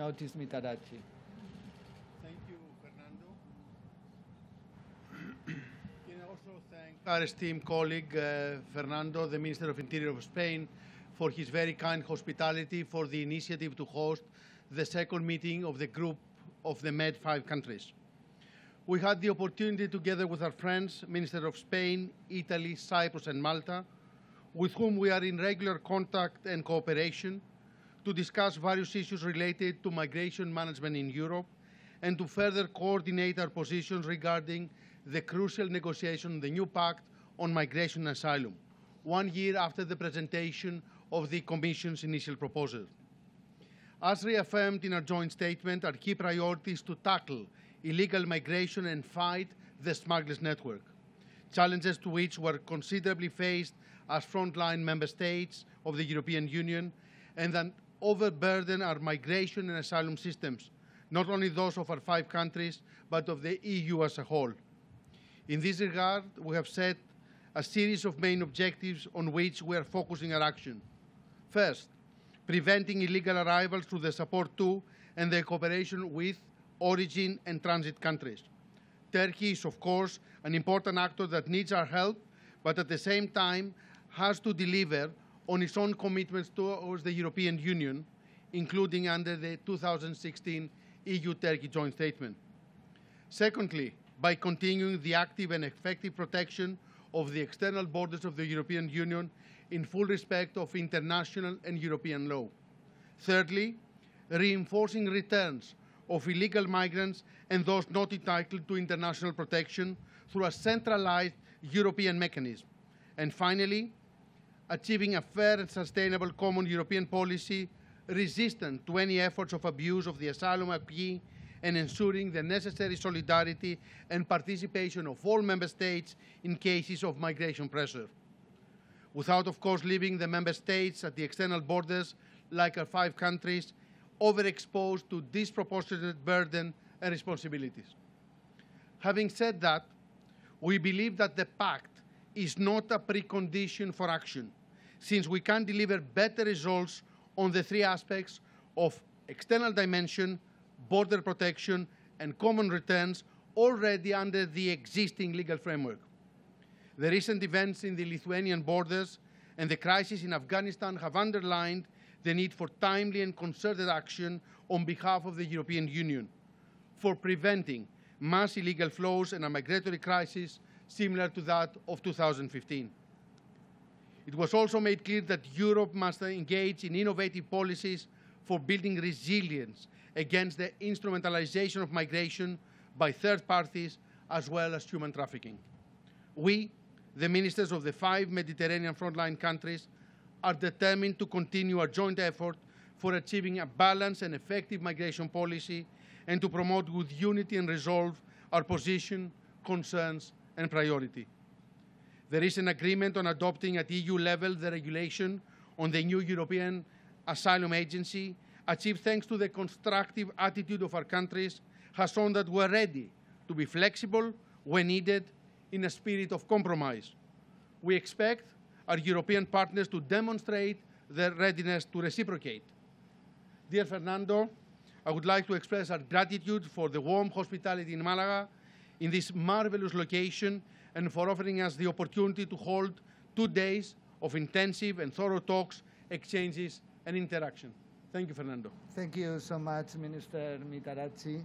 Notis Mitarachi. Thank you, Fernando. Can I also thank our esteemed colleague, uh, Fernando, the Minister of Interior of Spain, for his very kind hospitality for the initiative to host the second meeting of the group of the Med 5 countries. We had the opportunity, together with our friends, Minister of Spain, Italy, Cyprus, and Malta, with whom we are in regular contact and cooperation, to discuss various issues related to migration management in Europe and to further coordinate our positions regarding the crucial negotiation of the new pact on migration and asylum, one year after the presentation of the Commission's initial proposal. As reaffirmed in our joint statement, our key priority is to tackle illegal migration and fight the smugglers network, challenges to which were considerably faced as frontline member states of the European Union and that overburden our migration and asylum systems, not only those of our five countries, but of the EU as a whole. In this regard, we have set a series of main objectives on which we are focusing our action. First, preventing illegal arrivals through the support to and the cooperation with origin and transit countries. Turkey is, of course, an important actor that needs our help, but at the same time has to deliver on its own commitments towards the European Union, including under the 2016 EU-Turkey joint statement. Secondly, by continuing the active and effective protection of the external borders of the European Union in full respect of international and European law. Thirdly, reinforcing returns of illegal migrants and those not entitled to international protection through a centralized European mechanism. And finally, achieving a fair and sustainable common European policy resistant to any efforts of abuse of the asylum acquis and ensuring the necessary solidarity and participation of all member states in cases of migration pressure. Without, of course, leaving the member states at the external borders, like our five countries, overexposed to disproportionate burden and responsibilities. Having said that, we believe that the pact is not a precondition for action, since we can deliver better results on the three aspects of external dimension, border protection, and common returns already under the existing legal framework. The recent events in the Lithuanian borders and the crisis in Afghanistan have underlined the need for timely and concerted action on behalf of the European Union for preventing mass illegal flows and a migratory crisis similar to that of 2015. It was also made clear that Europe must engage in innovative policies for building resilience against the instrumentalization of migration by third parties as well as human trafficking. We, the ministers of the five Mediterranean frontline countries, are determined to continue our joint effort for achieving a balanced and effective migration policy and to promote with unity and resolve our position, concerns, and priority. There is an agreement on adopting at EU level the regulation on the new European Asylum Agency, achieved thanks to the constructive attitude of our countries, has shown that we're ready to be flexible when needed in a spirit of compromise. We expect our European partners to demonstrate their readiness to reciprocate. Dear Fernando, I would like to express our gratitude for the warm hospitality in Malaga, in this marvelous location, and for offering us the opportunity to hold two days of intensive and thorough talks, exchanges, and interaction. Thank you, Fernando. Thank you so much, Minister Mitarachi.